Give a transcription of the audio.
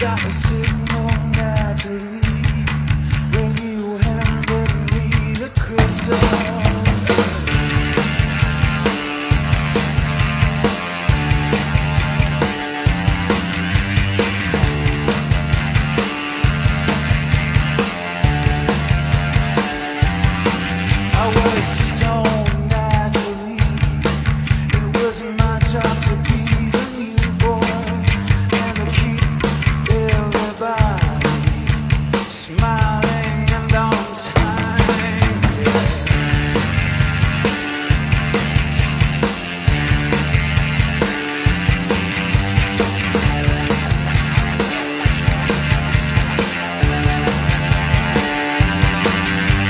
got é a.